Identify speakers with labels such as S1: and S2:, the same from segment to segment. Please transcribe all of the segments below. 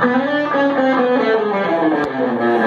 S1: Thank you.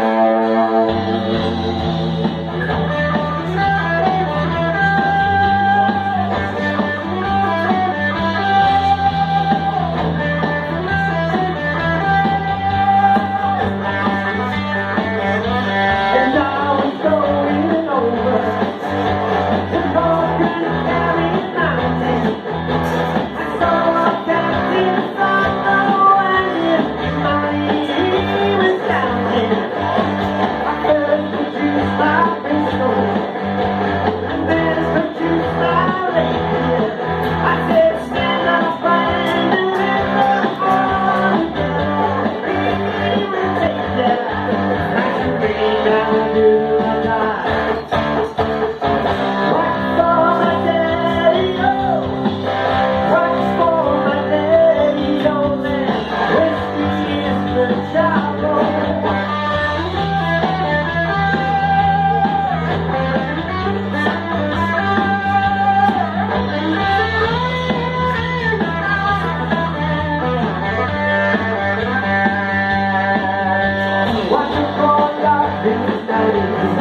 S1: Saturday,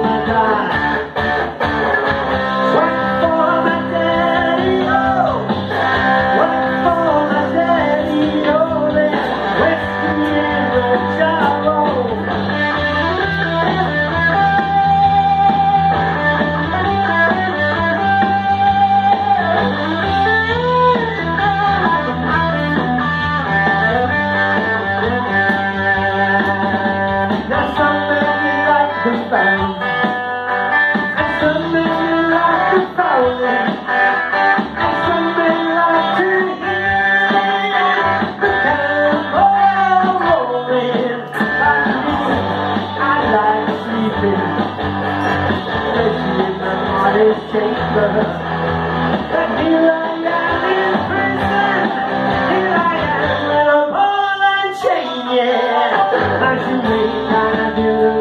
S1: the sand. And like to foul and some men like the rolling. And me, I like sleeping, especially in chamber. Yeah, I should wait and I do.